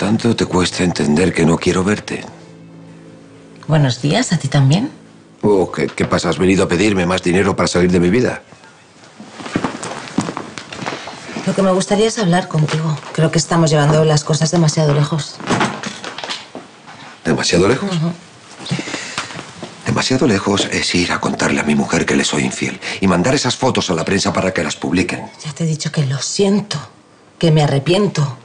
tanto te cuesta entender que no quiero verte. Buenos días, ¿a ti también? Oh, ¿qué, ¿Qué pasa? ¿Has venido a pedirme más dinero para salir de mi vida? Lo que me gustaría es hablar contigo. Creo que estamos llevando las cosas demasiado lejos. ¿Demasiado lejos? Demasiado lejos es ir a contarle a mi mujer que le soy infiel y mandar esas fotos a la prensa para que las publiquen. Ya te he dicho que lo siento, que me arrepiento.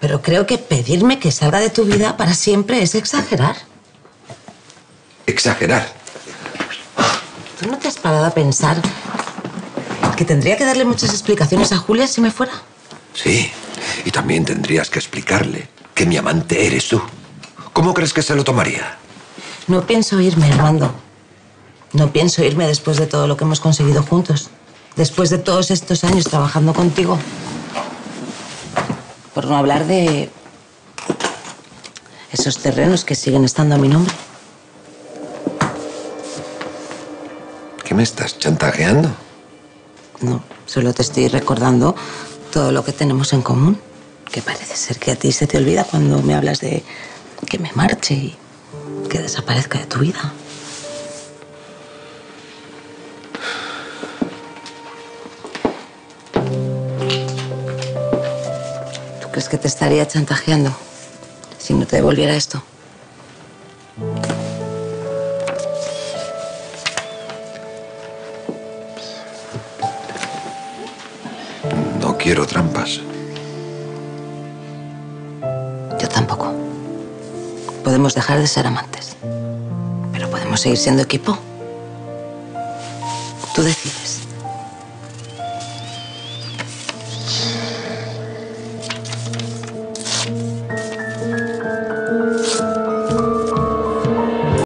Pero creo que pedirme que salga de tu vida para siempre es exagerar. Exagerar. ¿Tú no te has parado a pensar que tendría que darle muchas explicaciones a Julia si me fuera? Sí, y también tendrías que explicarle que mi amante eres tú. ¿Cómo crees que se lo tomaría? No pienso irme, Armando. No pienso irme después de todo lo que hemos conseguido juntos. Después de todos estos años trabajando contigo. Por no hablar de esos terrenos que siguen estando a mi nombre. ¿Qué me estás chantajeando? No, solo te estoy recordando todo lo que tenemos en común. Que parece ser que a ti se te olvida cuando me hablas de que me marche y que desaparezca de tu vida. Crees que te estaría chantajeando si no te devolviera esto? No quiero trampas. Yo tampoco. Podemos dejar de ser amantes, pero podemos seguir siendo equipo. Tú decides.